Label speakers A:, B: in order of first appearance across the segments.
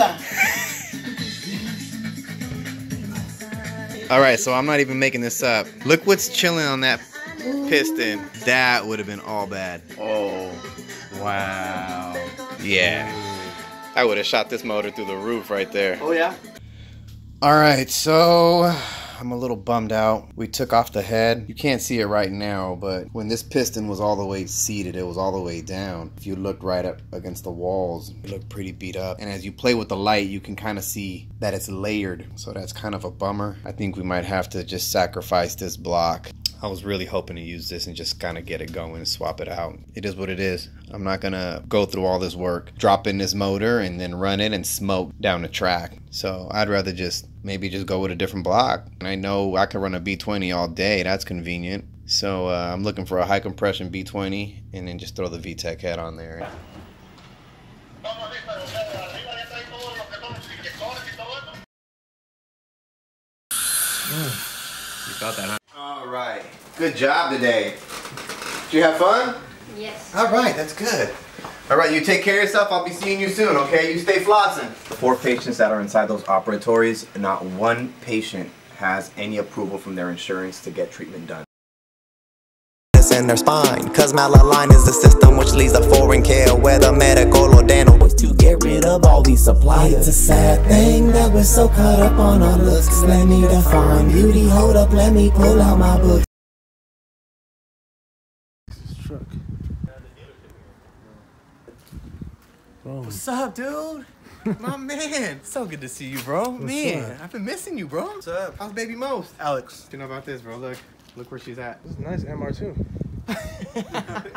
A: Ay.
B: Una pila.
A: All right, so I'm not even making this up. Look what's chilling on that piston. That would have been all bad.
B: Oh. Wow.
A: Yeah. I would have shot this motor through the roof right there.
B: Oh yeah.
A: All right, so I'm a little bummed out. We took off the head. You can't see it right now, but when this piston was all the way seated, it was all the way down. If you looked right up against the walls, it looked pretty beat up. And as you play with the light, you can kind of see that it's layered. So that's kind of a bummer. I think we might have to just sacrifice this block. I was really hoping to use this and just kind of get it going and swap it out. It is what it is. I'm not gonna go through all this work, drop in this motor and then run it and smoke down the track. So I'd rather just maybe just go with a different block. And I know I can run a B20 all day. That's convenient. So uh, I'm looking for a high compression B20 and then just throw the VTEC head on there.
C: You felt that, huh?
A: All right. Good job today. Did you have fun?
D: Yes.
A: All right, that's good. All right, you take care of yourself. I'll be seeing you soon, okay? You stay flossing.
C: Four patients that are inside those operatories, not one patient has any approval from their insurance to get treatment done.
E: In their spine. Cause malaligned is the system which leads to foreign care, whether medical or dental. Was to get rid of all these suppliers. It's a sad thing that we're so caught up on our looks. Let me define beauty. Hold up, let me pull out my book.
C: What's up, dude? My man. So good to see you, bro. man, I've been missing you, bro. What's up? How's baby most?
A: Alex, you know about this, bro? Look, look where she's at.
F: This is nice MR2.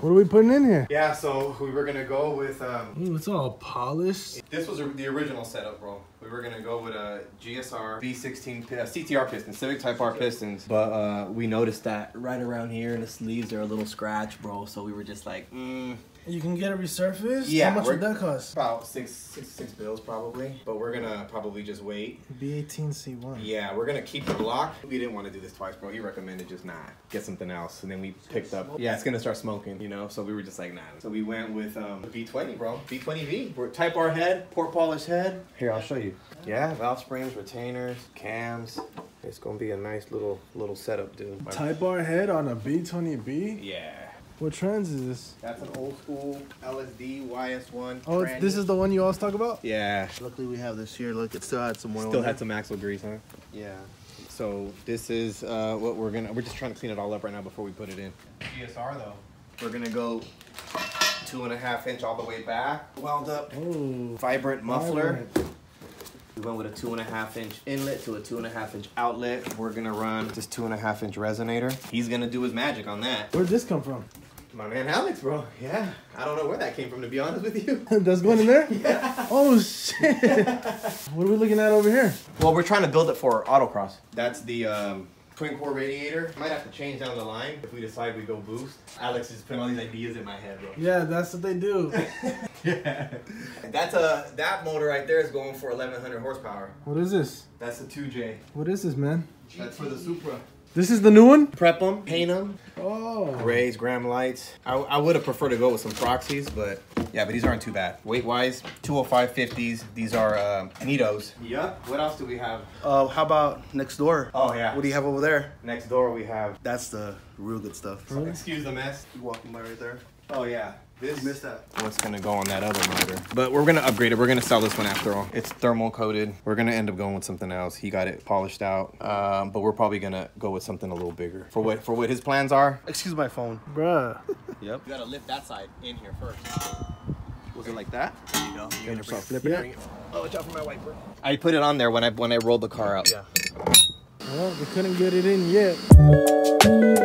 F: What are we putting in here?
A: Yeah, so we were gonna go with um,
F: Ooh, it's all polished.
A: This was the original setup, bro. We were gonna go with a GSR V16 uh, CTR piston, Civic Type R pistons.
C: But uh, we noticed that right around here in the sleeves are a little scratch, bro. So we were just like,
A: Mm,
F: You can get it resurfaced?
A: Yeah,
F: How much would that cost?
A: about six, six, six bills probably. But we're gonna probably just wait.
F: B18C1.
A: Yeah, we're gonna keep the block. We didn't want to do this twice, bro. He recommended just not get something else, and then we picked up. Yeah, it's gonna start smoking, you know. So we were just like, nah. So we went with um, B20, bro. B20B. We're Type R head, port polished head. Here, I'll show you. Yeah, valve springs, retainers, cams. It's gonna be a nice little little setup, dude.
F: Type R head on a B20B?
A: Yeah.
F: What trans is this?
A: That's an old school LSD YS1.
F: Oh, it's, this is the one you always talk about?
A: Yeah.
B: Luckily we have this here. Look, it still had some oil.
A: Still
B: in
A: had
B: it.
A: some axle grease, huh? Yeah. So this is uh, what we're gonna. We're just trying to clean it all up right now before we put it in. GSR though. We're gonna go two and a half inch all the way back. Wound up
F: Oh.
A: vibrant muffler.
F: vibrant.
A: We went with a two and a half inch inlet to a two and a half inch outlet. We're gonna run this two and a half inch resonator. He's gonna do his magic on that.
F: Where'd this come from?
A: My man Alex, bro. Yeah. I don't know where that came from to be honest with you.
F: That's going in there? Yeah. Oh, shit. what are we looking at over here?
A: Well, we're trying to build it for autocross. That's the um, twin core radiator. Might have to change down the line if we decide we go boost. Alex is putting all these ideas in my head, bro.
F: Yeah, that's what they do.
A: yeah. That's a that motor right there is going for 1100 horsepower.
F: What is this?
A: That's the 2J.
F: What is this, man?
A: That's for the Supra.
F: This is the new one?
A: Prep them, paint them,
F: Oh.
A: Rays gram lights. I, I would have preferred to go with some proxies, but yeah, but these aren't too bad. Weight wise, 20550s. These are um, Nittos. Yep. What else do we have?
B: Uh, how about next door?
A: Oh yeah.
B: What do you have over there?
A: Next door we have.
B: That's the real good stuff.
A: Excuse the mess.
B: You walking by right there.
A: Oh yeah. This
B: You missed that.
A: What's gonna go on that other motor? But we're gonna upgrade it. We're gonna sell this one after all. It's thermal coated. We're gonna end up going with something else. He got it polished out, um, but we're probably gonna go with something a little bigger for what for what his plans are.
B: Excuse my phone.
F: Bruh. Yep.
C: You gotta lift that side in here first.
B: Was it like that?
C: There you go. You gotta
F: start flipping it?
C: bring Oh, watch out for my wiper. I put it on there when I when I rolled the car out.
B: Yeah.
F: Well, they couldn't get it in yet.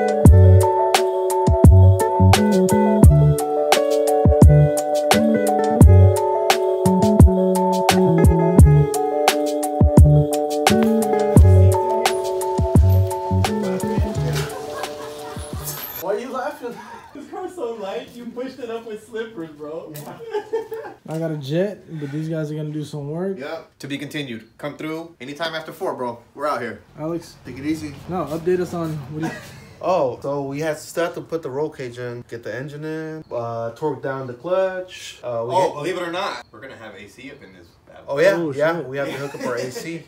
A: With slippers, bro.
F: I got a jet, but these guys are gonna do some work.
A: Yep. To be continued. Come through anytime after four, bro. We're out here.
F: Alex,
B: Take it easy.
F: no, update us on what do you, Oh, so we had still have to put the roll cage in, get the engine in, uh, torque down the clutch. Uh, we
C: Oh,
F: get-
C: believe it or not, we're gonna have AC up in this. bad
F: oh yeah,
B: Oh,
F: yeah.
B: shit.
F: We have to hook up our AC.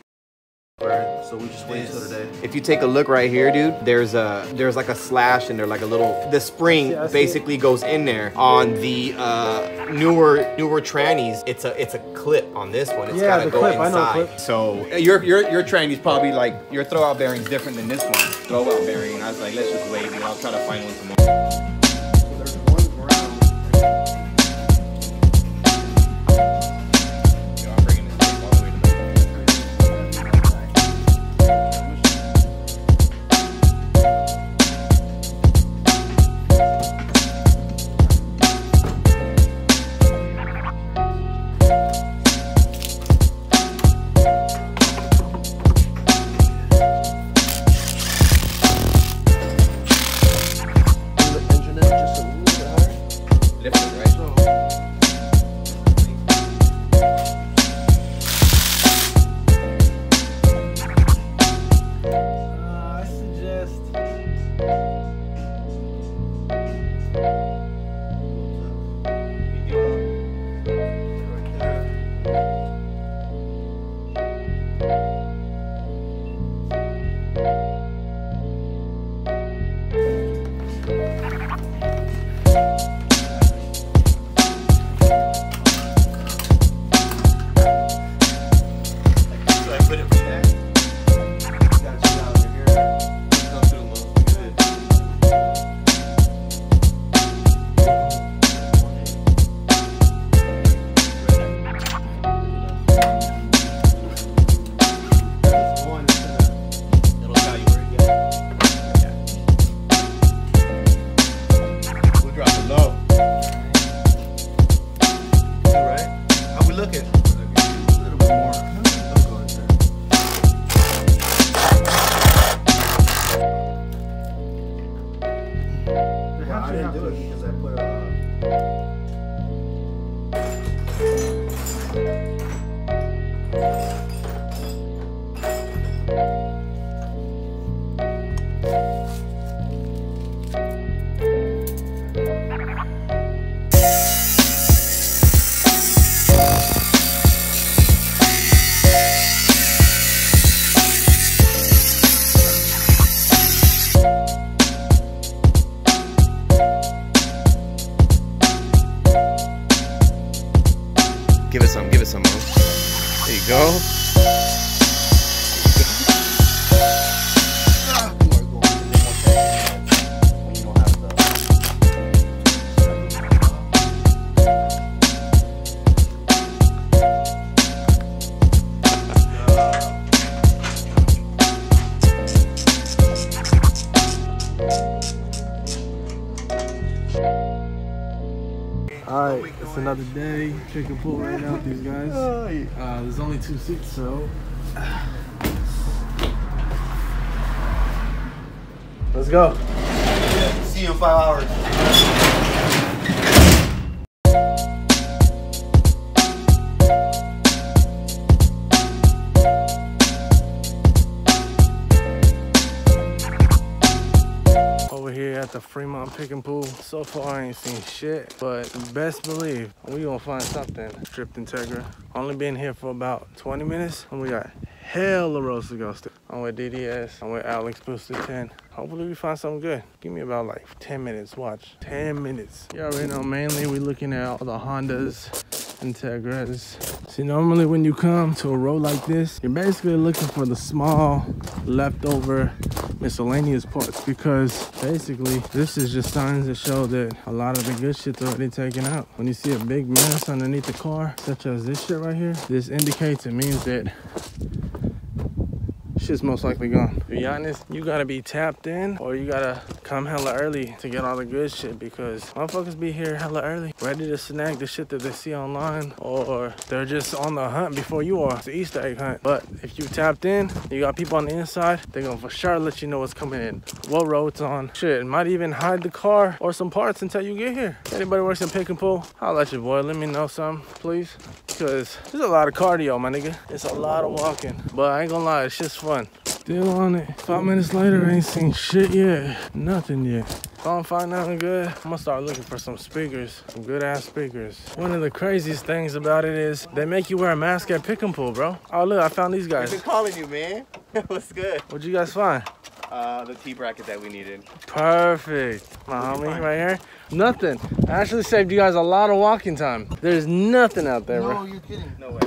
B: Alright, so we just wait until today.
C: If you take a look right here, dude, there's a there's like a slash and there's like a little the spring
F: Yeah, I see
C: basically goes in there on the uh, newer newer trannies. It's a it's a clip on this one. It's
F: Yeah,
C: gotta
F: the
C: go
F: clip, I know
C: inside.
F: clip.
C: So your your your tranny's probably like your throwout bearing's different than this one. Throwout bearing. I was like, let's just wait, dude. I'll try to find one tomorrow. Drop it low.
F: Another day. Pick and Pull right now with these guys. Uh, there's only two seats, so. Let's go.
B: See you in five hours.
F: The Fremont Pick and Pull. So far, I ain't seen shit, but best believe we gonna find something. Stripped Integra. Only been here for about 20 minutes, and we got hella roads to go still. I'm with DDS. I'm with Alex Booster 10. Hopefully we find something good. Give me about like 10 minutes. Watch. 10 minutes. You already know. Mainly we looking at all the Hondas, Integras. See, normally when you come to a road like this, you're basically looking for the small leftover miscellaneous parts because basically this is just signs that show that a lot of the good shit's already taken out. When you see a big mess underneath the car, such as this shit right here, this indicates it means that shit's most likely gone. To be honest, you gotta be tapped in or you gotta come hella early to get all the good shit because motherfuckers be here hella early, ready to snag the shit that they see online or they're just on the hunt before you are. It's the Easter egg hunt. But if you tapped in, you got people on the inside, they're gonna for sure let you know what's coming in, what road it's on. Shit, might even hide the car or some parts until you get here. Anybody works in pick and pull, I'll let you boy. Let me know something, please. Because there's a lot of cardio, my nigga. It's a lot of walking. But I ain't gonna lie, it's just fun. Fun. Still on it. Five minutes later, I ain't seen shit yet. Nothing yet. If I don't find nothing good, I'm gonna start looking for some speakers, some good ass speakers. One of the craziest things about it is they make you wear a mask at pick and pull, bro. Oh look, I found these
A: I've
F: guys.
A: been calling you, man. What's good?
F: What'd you guys find?
A: Uh, the T bracket that we needed.
F: Perfect. My homie right here. Nothing. I actually saved you guys a lot of walking time. There's nothing out there, bro.
A: No, you're kidding. No way.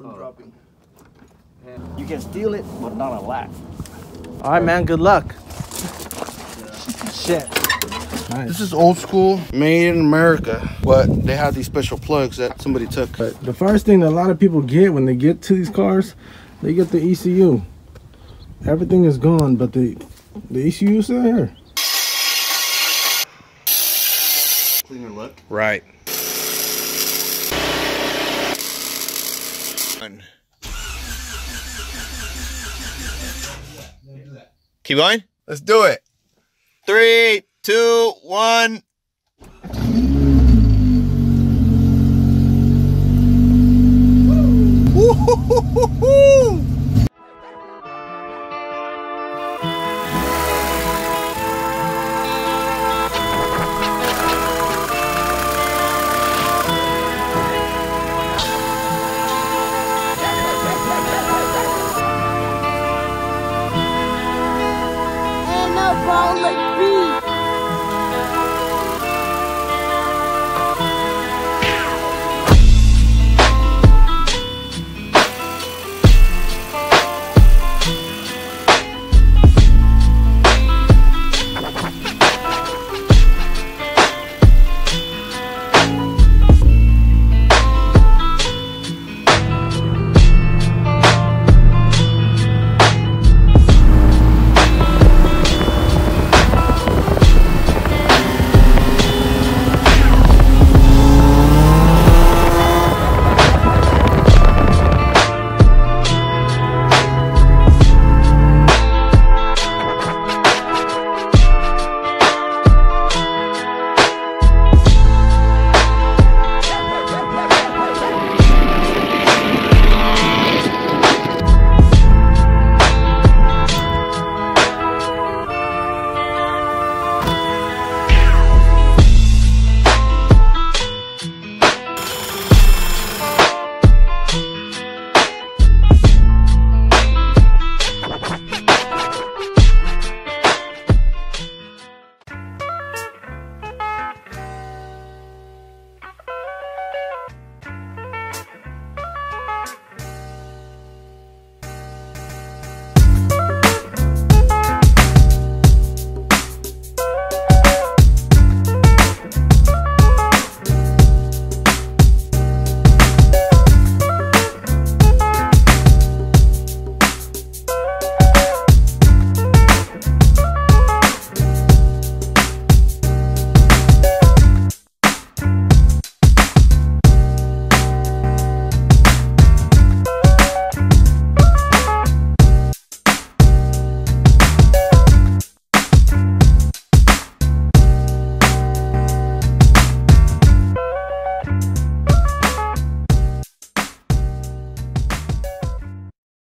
A: I'm dropping.
G: You can steal it, but not a lot.
F: All right, man. Good luck. Shit.
C: This is old school, made in America, but they have these special plugs that somebody took.
F: But the first thing that a lot of people get when they get to these cars, they get the ECU. Everything is gone, but the the ECU is still here.
C: Cleaner look.
H: Right.
A: Keep going.
H: Let's do it.
A: Three, two, one.
H: Woo-hoo-hoo-hoo-hoo. love all the bees.